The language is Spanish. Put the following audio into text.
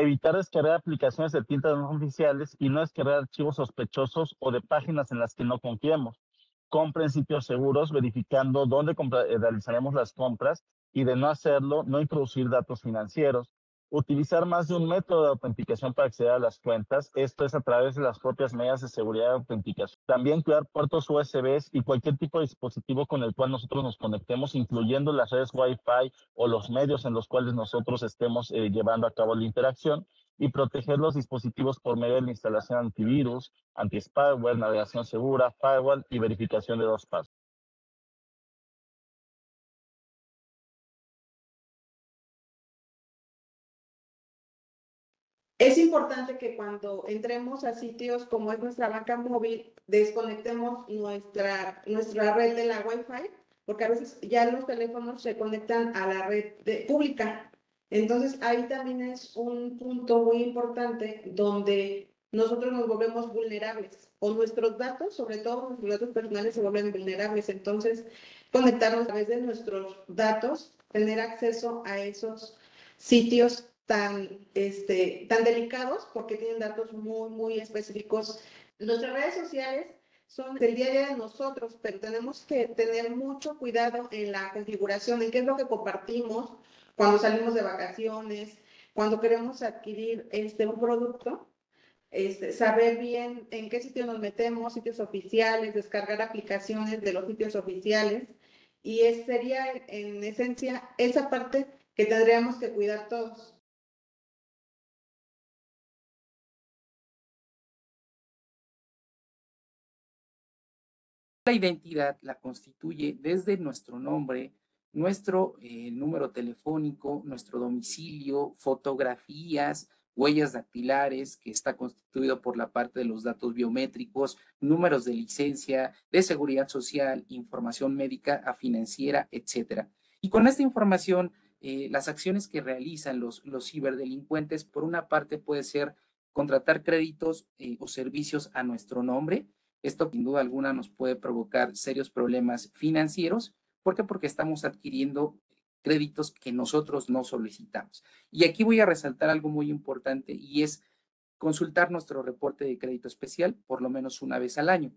Evitar descargar aplicaciones de tiendas no oficiales y no descargar archivos sospechosos o de páginas en las que no confiemos. Compren sitios seguros verificando dónde eh, realizaremos las compras y de no hacerlo, no introducir datos financieros utilizar más de un método de autenticación para acceder a las cuentas. Esto es a través de las propias medidas de seguridad de autenticación. También cuidar puertos USB y cualquier tipo de dispositivo con el cual nosotros nos conectemos, incluyendo las redes Wi-Fi o los medios en los cuales nosotros estemos eh, llevando a cabo la interacción y proteger los dispositivos por medio de la instalación antivirus, anti-spyware, navegación segura, firewall y verificación de dos pasos. Es importante que cuando entremos a sitios como es nuestra banca móvil, desconectemos nuestra, nuestra red de la Wi-Fi, porque a veces ya los teléfonos se conectan a la red pública. Entonces, ahí también es un punto muy importante donde nosotros nos volvemos vulnerables o nuestros datos, sobre todo nuestros datos personales, se vuelven vulnerables. Entonces, conectarnos a través de nuestros datos, tener acceso a esos sitios tan, este, tan delicados porque tienen datos muy, muy específicos. Nuestras redes sociales son del día a día de nosotros, pero tenemos que tener mucho cuidado en la configuración, en qué es lo que compartimos cuando salimos de vacaciones, cuando queremos adquirir este, un producto, este, saber bien en qué sitio nos metemos, sitios oficiales, descargar aplicaciones de los sitios oficiales. Y es, sería en esencia esa parte que tendríamos que cuidar todos. Identidad la constituye desde nuestro nombre, nuestro eh, número telefónico, nuestro domicilio, fotografías, huellas dactilares, que está constituido por la parte de los datos biométricos, números de licencia, de seguridad social, información médica, a financiera, etcétera. Y con esta información, eh, las acciones que realizan los, los ciberdelincuentes, por una parte puede ser contratar créditos eh, o servicios a nuestro nombre, esto sin duda alguna nos puede provocar serios problemas financieros. ¿Por qué? Porque estamos adquiriendo créditos que nosotros no solicitamos. Y aquí voy a resaltar algo muy importante y es consultar nuestro reporte de crédito especial por lo menos una vez al año.